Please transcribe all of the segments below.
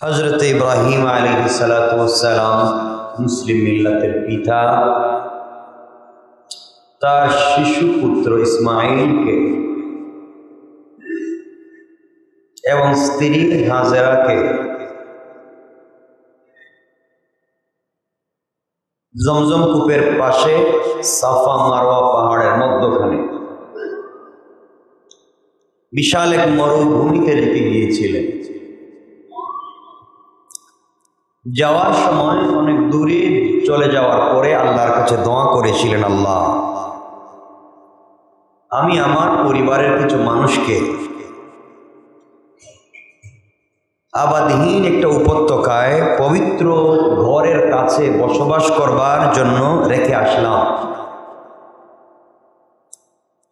হজরত ইব্রাহিম আলী সালাতাম মুসলিম মিল্লাতের পিতা, তার শিশু পুত্র ইসমাইলকে এবং স্ত্রী হাজেরাকে জমজম কূপের পাশে সাফা মারোয়া পাহাড়ের মধ্যখানে বিশাল এক মরুভূমিতে রেখে গিয়েছিলেন। যাওয়ার সময় অনেক দূরে চলে যাওয়ার পরে আল্লাহর কাছে দোয়া করেছিলেন, আল্লাহ, আমি আমার পরিবারের কিছু মানুষকে আবাদহীন একটা উপত্যকায় পবিত্র ঘরের কাছে বসবাস করবার জন্য রেখে আসলাম।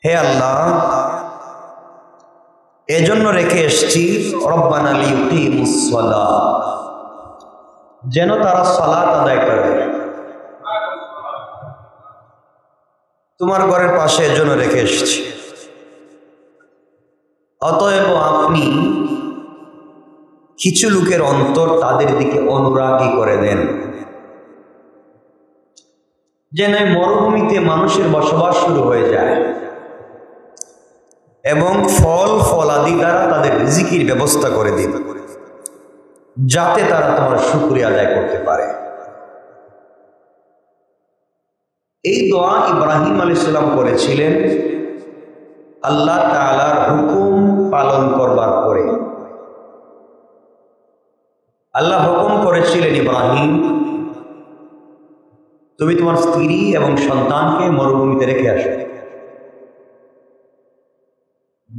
হে আল্লাহ, এজন্য রেখে এসছি, রব্বান আলী মুসলা যেন তারা সালাত আদায় করে। তোমার ঘরের পাশে এজন্য রেখে এসছি। অতএব আপনি কিছু লোকের অন্তর তাদের দিকে অনুরাগী করে দেন। যেন মরুভূমিতে মানুষের বসবাস শুরু হয়ে যায় এবং ফল, ফলাদি দ্বারা তাদের রিজিকির ব্যবস্থা করে দিন। যাতে তারা তোমার শুক্রিয়া আদায় করতে পারে। এই দোয়া ইব্রাহিম আলী সাল্লাম করেছিলেন, আল্লাহ তালার হুকুম পালন করবার পরে। আল্লাহ হুকুম করেছিলেন, ইব্রাহিম, তুমি তোমার স্ত্রী এবং সন্তানকে মরুভূমিতে রেখে আসো।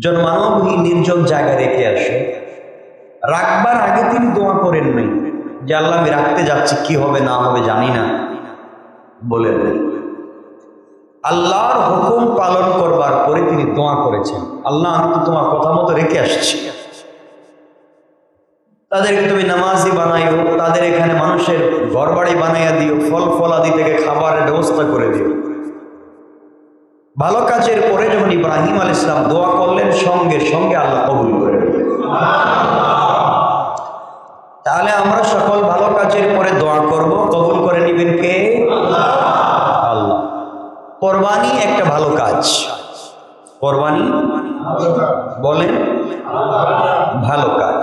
জন্মানবহীন নির্জন জায়গায় রেখে আসো। রাখবার আগে তিনি দোয়া করেন নাই। যে আল্লাহ, আমি রাখতে যাচ্ছি, কি হবে, না হবে, জানি না। বলেন। আল্লাহর হুকুম পালন করবার পরে তিনি দোয়া করেছেন। আল্লাহ, আমি তো তোমার কথা মতো রেখে আসছি। তাদেরকে তুমি নামাজি বানাইও, তাদের এখানে মানুষের ঘর বাড়ি বানাইয়া দিও, ফল ফলাদি থেকে খাবারের ব্যবস্থা করে দিও। ভালো কাজের পরে যখন ইব্রাহিম আল ইসলাম দোয়া করলেন, সঙ্গে সঙ্গে আল্লাহ কবুল করে তাহলে আমরা সকল ভালো কাজের পরে দোয়া করব কবুল করে নিবেন কে আল্লাহ কোরবানি একটা ভালো কাজ কোরবানি বলেন ভালো কাজ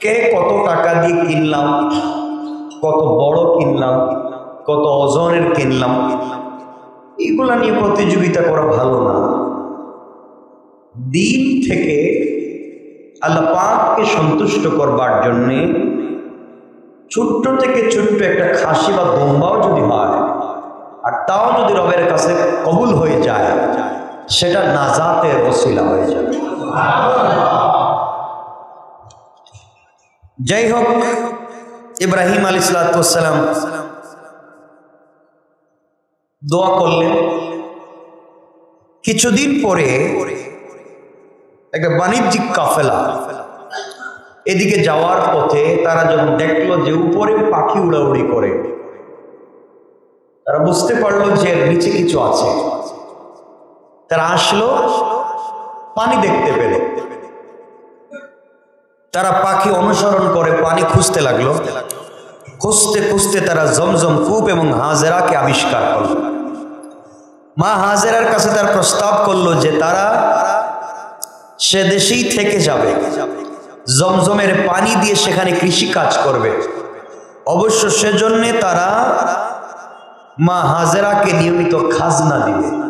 কে কত টাকা দিয়ে কিনলাম কত বড় কিনলাম, কত ওজনের কিনলাম, এগুলা নিয়ে প্রতিযোগিতা করা ভালো না। দিন থেকে আল্লাহ পাককে সন্তুষ্ট করবার জন্যে ছোট্ট থেকে ছোট্ট একটা খাসি বা দম্বাও যদি হয়, আর তাও যদি রবের কাছে কবুল হয়ে যায়, সেটা নাজাতের ওসিলা হয়ে যাবে। যাই হোক ইব্রাহিম আলী সালাতাম দোয়া করলেন। কিছুদিন পরে একটা বাণিজ্যিক কাফেলা এদিকে যাওয়ার পথে তারা যখন দেখল যে উপরে পাখি উড়াউড়ি করে, তারা বুঝতে পারল যে নিচে কিছু আছে। তারা আসলো, পানি দেখতে পেলে। তারা পাখি অনুসরণ করে পানি খুঁজতে লাগল। খুঁজতে খুঁজতে তারা জমজম কূপ এবং হাজেরাকে আবিষ্কার করল। মা হাজেরার কাছে তার প্রস্তাব করল যে তারা সে দেশেই থেকে যাবে। জমজমের পানি দিয়ে সেখানে কৃষি কাজ করবে। অবশ্য সেজন্যে তারা মা হাজেরাকে নিয়মিত খাজনা দিবে।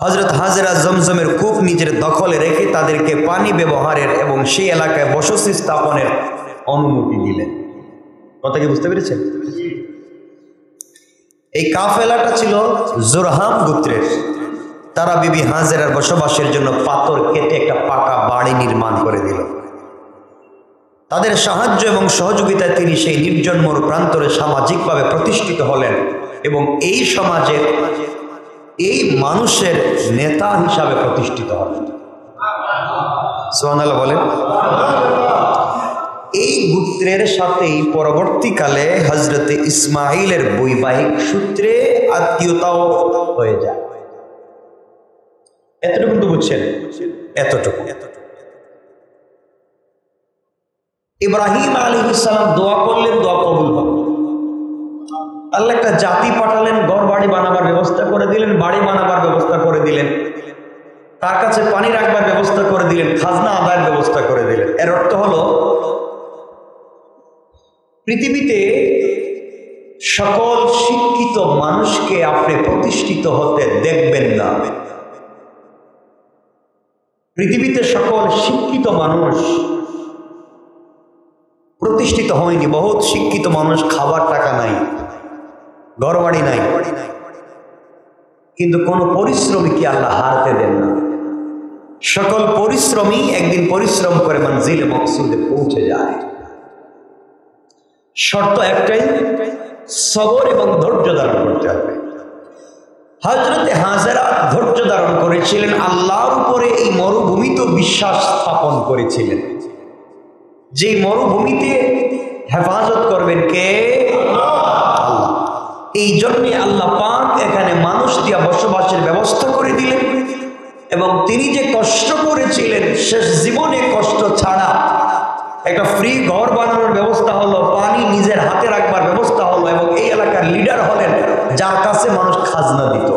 হজরত হাজরা জমজমের কূপ নিজের দখলে রেখে তাদেরকে পানি ব্যবহারের এবং সেই এলাকায় বসতি স্থাপনের অনুমতি দিলেন। কথা কি বুঝতে পেরেছেন? এই কাফেলাটা ছিল জোরহাম গোত্রের। তারা বিবি হাজেরার বসবাসের জন্য পাথর কেটে একটা পাকা বাড়ি নির্মাণ করে দিল। তাদের সাহায্য এবং সহযোগিতায় তিনি সেই নির্জন মরু প্রান্তরে সামাজিকভাবে প্রতিষ্ঠিত হলেন এবং এই সমাজের এই মানুষের নেতা হিসাবে প্রতিষ্ঠিত হলেন সোহানাল্লাহ বলেন। এই গুত্রের সাথেই পরবর্তীকালে হজরতে ইসমাইলের বৈবাহিক সূত্রে আত্মীয়তাও হয়ে যায়। এতটুকু তো বুঝছেন? এতটুকু। এতটুকু ইব্রাহিম আলী ইসলাম দোয়া করলেন, দোয়া কবুল হল আল্লাহ একটা জাতি পাঠালেন, ঘর বাড়ি বানাবার ব্যবস্থা করে দিলেন, বাড়ি বানাবার ব্যবস্থা করে দিলেন। তার কাছে পানি রাখবার ব্যবস্থা করে দিলেন, খাজনা আদায়ের ব্যবস্থা করে দিলেন। এর অর্থ হলো, পৃথিবীতে সকল শিক্ষিত মানুষকে আপনি প্রতিষ্ঠিত হতে দেখবেন না। পৃথিবীতে সকল শিক্ষিত মানুষ প্রতিষ্ঠিত হয়নি, বহুত শিক্ষিত মানুষ খাবার টাকা নাই। ঘর বাড়ি নাই। কিন্তু কোনো পরিশ্রমীকে আল্লাহ হারতে দেন না? সকল পরিশ্রমী একদিন পরিশ্রম করে মঞ্জিলে মকসুদে পৌঁছে যায়। শর্ত একটাই, সবর এবং ধৈর্য ধারণ করতে হবে। হজরতে হাজারা ধৈর্য ধারণ করেছিলেন, আল্লাহর উপরে এই মরুভূমিতে বিশ্বাস স্থাপন করেছিলেন। যে মরুভূমিতে হেফাজত করবেন কে? আল্লাহ এই জন্যে আল্লাহ পাক এখানে মানুষ দিয়া বসবাসের ব্যবস্থা করে দিলেন। এবং তিনি যে কষ্ট করেছিলেন, শেষ জীবনে কষ্ট ছাড়া একটা ফ্রি ঘর বানানোর ব্যবস্থা হলো, পানি নিজের হাতে রাখবার ব্যবস্থা হলো এবং এই এলাকার লিডার হলেন, যার কাছে মানুষ খাজনা দিত।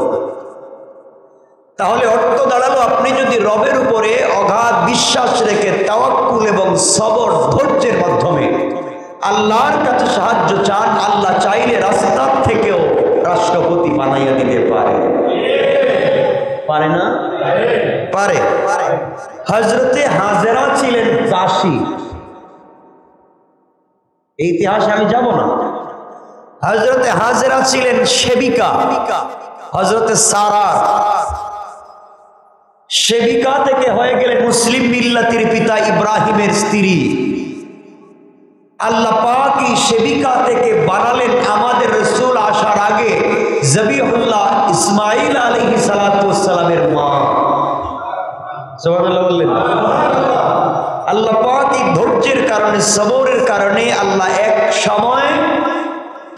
তাহলে অর্থ দাঁড়াল, আপনি যদি রবের উপরে অগাধ বিশ্বাস রেখে তাওয়াক্কুল এবং সবর বানাইয়া দিতে পারে। পারে না? পারে। হজরতে হাজেরা ছিলেন চাষি এই ইতিহাসে আমি যাব না। হজরতে হাজেরা ছিলেন সেবিকা। হজরতে সারা। সেবিকা থেকে হয়ে গেলেন মুসলিম মিল্লাতির পিতা ইব্রাহিমের স্ত্রী। আল্লাহ পাক সেবিকা থেকে বানালেন আমাদের রসুল আসার আগে জবিহুল্লাহ ইসমাইল আলী সালাতামের মা। সুবহানাল্লাহ বললেন। আল্লাহ পাক এই ধৈর্যের কারণে, সবরের কারণে আল্লাহ এক সময়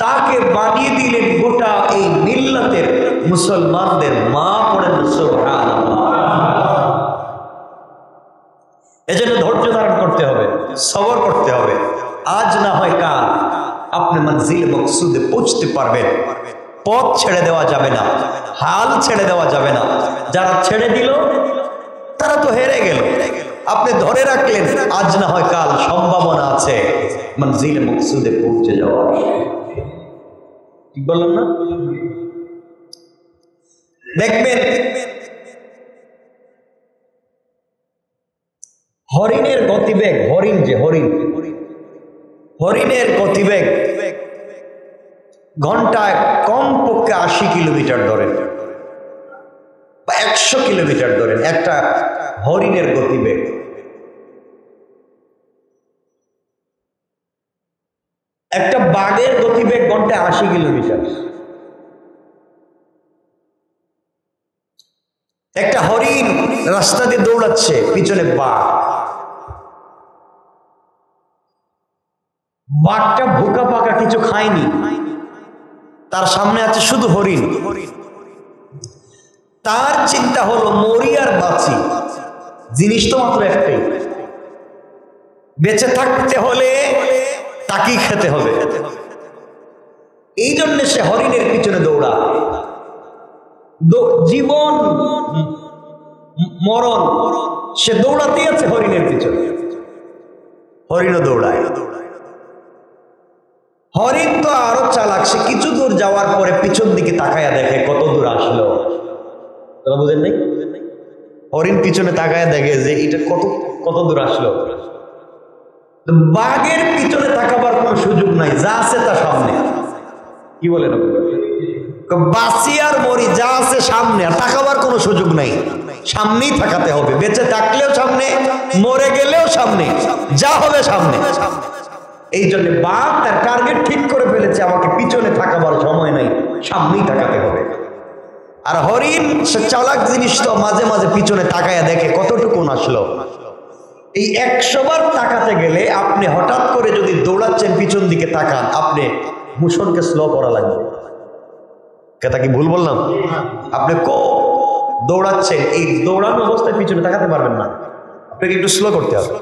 তাকে বানিয়ে দিলেন গোটা এই মিল্লাতের মুসলমানদের মা পড়েন সুবহানাল্লাহ। এজন্য ধৈর্য ধারণ করতে হবে, সবর করতে হবে। আজ না হয় কাল আপনি মঞ্জিল মকসুদে পৌঁছতে পারবেন। পথ ছেড়ে দেওয়া যাবে না, হাল ছেড়ে দেওয়া যাবে না। যারা ছেড়ে দিল, তারা তো হেরে গেল। আপনি ধরে রাখলেন, আজ না হয় কাল সম্ভাবনা আছে। মঞ্জিল মকসুদে পৌঁছে যাওয়া। বললাম না? দেখবেন, হরিণের গতিবেগ, হরিণ যে হরিণ, হরিণের গতিবেগ ঘন্টায় কমপক্ষে আশি কিলোমিটার ধরেন বা একশো কিলোমিটার ধরেন একটা হরিণের গতিবেগ। একটা বাঘের গতিবেগ ঘন্টায় আশি কিলোমিটার। একটা হরিণ রাস্তা দিয়ে দৌড়াচ্ছে, পিছনে বাঘ। বাঘটা ভুকা পাকা কিছু খায়নি খায়নি। তার সামনে আছে শুধু হরিণ। তার চিন্তা হলো মরি আর বাঁচি। জিনিস তো মাত্র একটাই। বেঁচে থাকতে হলে তাকেই খেতে হবে। এই জন্য সে হরিণের পিছনে দৌড়া জীবন, মরণ, সে দৌড়াতেই আছে হরিণের পিছনে। হরিণও দৌড়ায়। হরিণ তো আরও চালাক, সে কিছু দূর যাওয়ার পরে পিছন দিকে তাকায়া দেখে কত দূর আসলো। বুঝেন নাই? হরিণ পিছনে তাকায়া দেখে যে এটা কত কত দূর আসলো। বাঘের পিছনে তাকাবার কোনো সুযোগ নাই, যা আছে তা সামনে। কি বলেন বাসি আর মরি, যা আছে সামনে, আর তাকাবার কোনো সুযোগ নাই। সামনেই তাকাতে হবে, বেঁচে থাকলেও সামনে, মরে গেলেও সামনে, যা হবে সামনে। এই জন্য বাঘ তার টার্গেট ঠিক করে ফেলেছে, আমাকে পিছনে থাকাবার সময় নাই, সামনেই তাকাতে হবে। আর হরিণ, সে চালাক জিনিস তো মাঝে মাঝে পিছনে তাকায়া দেখে কতটুকুন আসলো এই একশোবার তাকাতে গেলে আপনি হঠাৎ করে যদি দৌড়াচ্ছেন পিছন দিকে তাকান, আপনি ভূষণকে স্লো করা লাগবে। কথা কি ভুল বললাম? আপনি কো দৌড়াচ্ছেন, এই দৌড়ানো অবস্থায় পিছনে তাকাতে পারবেন না। আপনাকে একটু স্লো করতে হবে।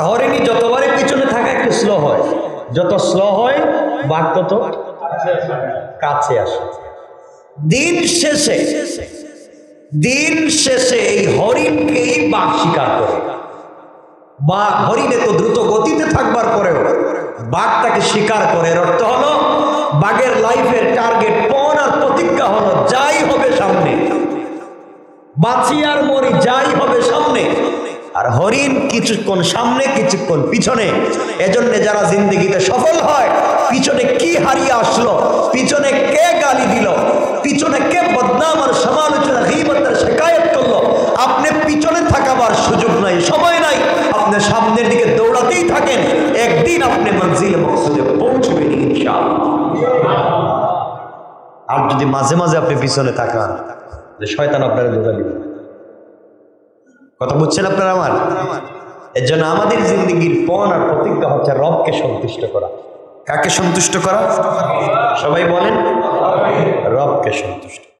হরিণী যতবারে পিছনে থাকা, একটু স্লো হয়। যত স্লো হয়, বাঘ তত কাছে আসে। দিন শেষে দিন শেষে এই হরিণকেই বাঘ শিকার করে। বা হরিণে তো দ্রুত গতিতে থাকবার পরেও বাঘ তাকে শিকার করে। এর অর্থ হলো, বাঘের লাইফের টার্গেট পণ আর প্রতিজ্ঞা হলো, যাই হবে সামনে। বাঁচি আর মরি, যাই হবে কিছুক্ষণ সামনে, কিছুক্ষণ পিছনে। এজন্য যারা জিন্দগিতে সফল হয়, পিছনে কি হারিয়ে আসলো, পিছনে কে গালি দিল, পিছনে কে বদনাম আর সমালোচনা গীবতের শিকায়ত করল, আপনি পিছনে থাকাবার সুযোগ নাই, সময় নাই। আপনি সামনের দিকে দৌড়াতেই থাকেন, একদিন আপনি মঞ্জিলে মকসুদে পৌঁছবেন আর যদি মাঝে মাঝে আপনি পিছনে তাকান, যে শয়তান আপনারা দিবে কথা বুঝছেন আপনারা আমার? এর জন্য আমাদের জিন্দগির পণ আর প্রতিজ্ঞা হচ্ছে রবকে সন্তুষ্ট করা। কাকে সন্তুষ্ট করা? সবাই বলেন রবকে সন্তুষ্ট।